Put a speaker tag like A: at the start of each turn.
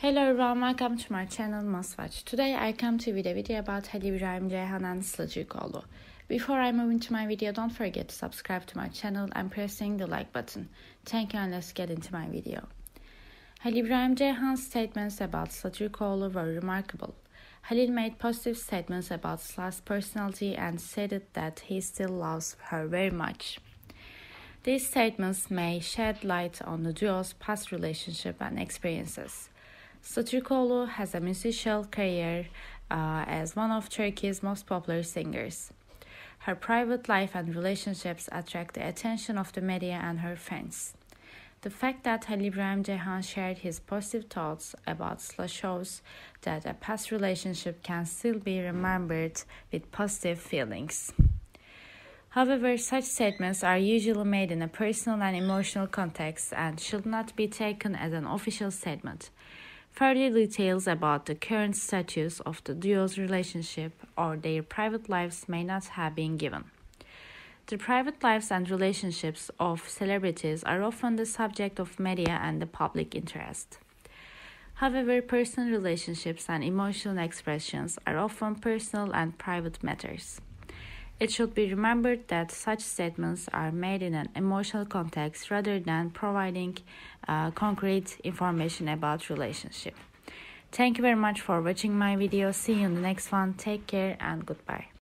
A: Hello everyone, welcome to my channel Must Today I come to you with a video about Halil İbrahim Ceyhan and Sıla Türkoğlu. Before I move into my video, don't forget to subscribe to my channel and pressing the like button. Thank you and let's get into my video. Halil İbrahim Ceyhan's statements about Sıla Türkoğlu were remarkable. Halil made positive statements about Sıla''s personality and stated that he still loves her very much. These statements may shed light on the duo's past relationship and experiences. Sıla Türkoğlu has a musical career uh, as one of Turkey's most popular singers. Her private life and relationships attract the attention of the media and her fans. The fact that Halil İbrahim Ceyhan shared his positive thoughts about Sıla shows that a past relationship can still be remembered with positive feelings. However, such statements are usually made in a personal and emotional context and should not be taken as an official statement. Further details about the current status of the duo's relationship or their private lives may not have been given. The private lives and relationships of celebrities are often the subject of media and the public interest. However, personal relationships and emotional expressions are often personal and private matters. It should be remembered that such statements are made in an emotional context rather than providing uh, concrete information about relationship. Thank you very much for watching my video. See you in the next one. Take care and goodbye.